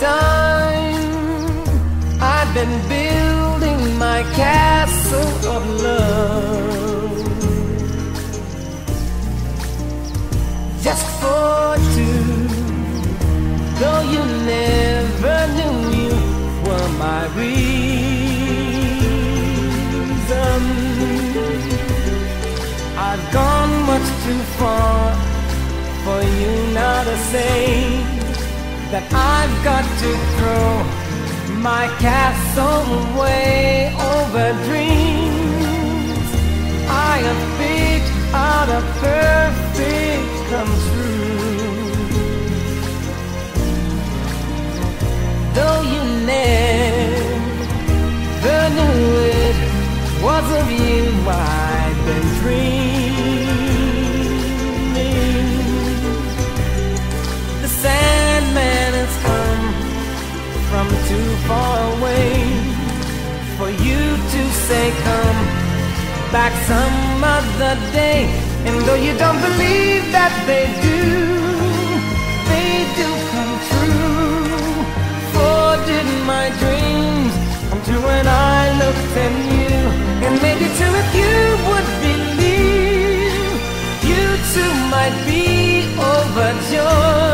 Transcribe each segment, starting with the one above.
time I've been building my castle of love. Just for two Though you never knew you were my reason. I've gone much too far for you now to say that I've got to throw my castle away over dreams. Far away for you to say come back some other day. And though you don't believe that they do, they do come true. For did my dreams come true when I looked at you? And maybe too if you would believe, you too might be overjoyed,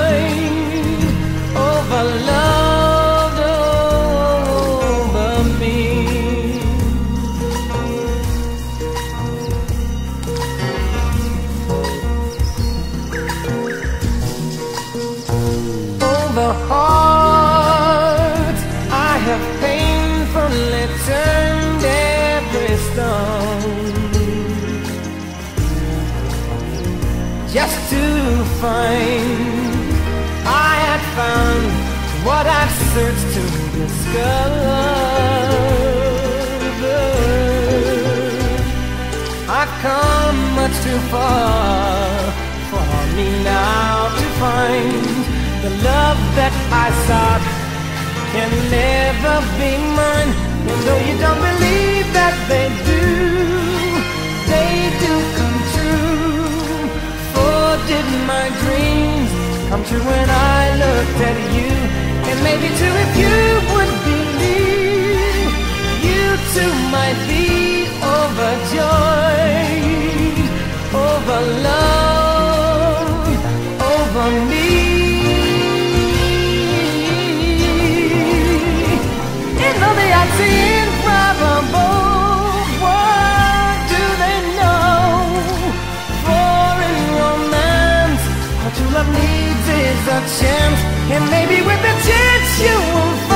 just to find I had found what I've searched to discover. I've come much too far for me now to find the love that I sought can never be mine. And though you don't believe come true when I looked at you? And maybe too if you would believe, you too might be overjoyed, over love, over me. Needs is a chance, and maybe with a chance you will.